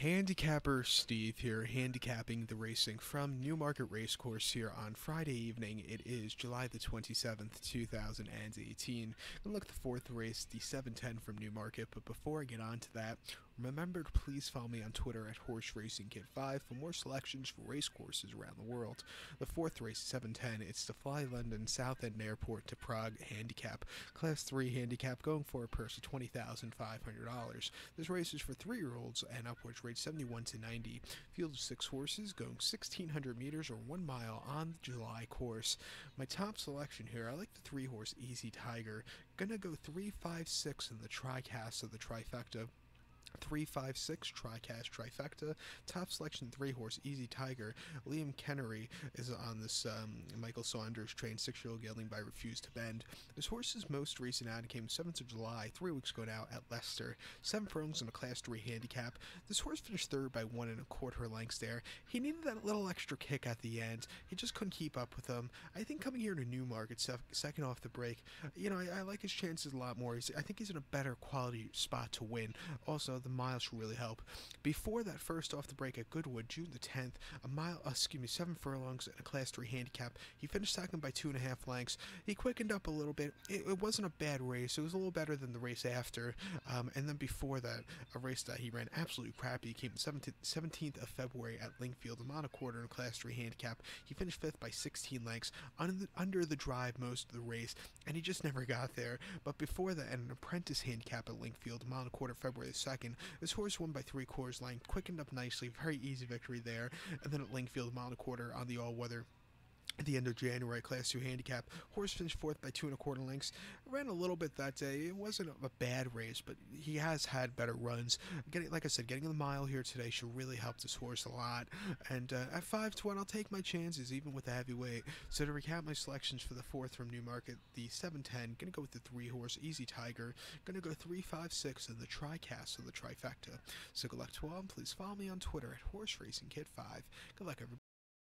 Handicapper Steve here, handicapping the racing from Newmarket Racecourse here on Friday evening. It is July the 27th, 2018. Gonna look at the fourth race, the 710 from Newmarket, but before I get on to that, remember to please follow me on Twitter at Horse Racing Kid 5 for more selections for racecourses around the world. The fourth race, 710, it's the Fly London Southend Airport to Prague Handicap, Class 3 handicap, going for a purse of $20,500. This race is for three-year-olds and upwards rate 71 to 90. Field of six horses going 1600 meters or one mile on the July course. My top selection here, I like the three horse Easy Tiger. Gonna go 356 in the TriCast of the trifecta. 356 TriCast Trifecta. Top selection three horse Easy Tiger. Liam Keniry is on this um, Michael Saunders trained six year old gelding by Refuse to Bend. This horse's most recent ad came 7th of July, three weeks ago now, at Leicester. Seven furlongs in a Class 3 handicap. This horse finished third by one and a quarter lengths there. He needed that little extra kick at the end. He just couldn't keep up with them. I think coming here to Newmarket, second off the break, you know, I, I like his chances a lot more. He's, I think he's in a better quality spot to win. Also, the miles should really help. Before that first off the break at Goodwood, June the 10th, a mile, uh, excuse me, seven furlongs and a Class 3 handicap. He finished second by two and a half lengths. He quickened up a little bit. It, it wasn't a bad race. It was a little better than the race after. Um, and then before that, a race that he ran absolutely crappy. He came 17th, 17th of February at Lingfield, a mile and a quarter in Class 3 handicap. He finished fifth by 16 lengths under the, under the drive most of the race, and he just never got there. But before that, an apprentice handicap at Lingfield, a mile and a quarter February 2nd, this horse won by three quarters length, quickened up nicely, very easy victory there. And then at Lingfield, mile and a quarter on the all-weather at the end of January, Class 2 handicap. Horse finished fourth by two and a quarter lengths. Ran a little bit that day. It wasn't a bad race, but he has had better runs. Getting, like I said, getting the mile here today should really help this horse a lot. And uh, at 5 to 1, I'll take my chances, even with the heavyweight. So to recap my selections for the fourth from Newmarket, the 710, gonna go with the three horse Easy Tiger. Gonna go 356 in the TriCast of the trifecta. So good luck to all. Please follow me on Twitter at Horse Racing Kid 5. Good luck, everybody.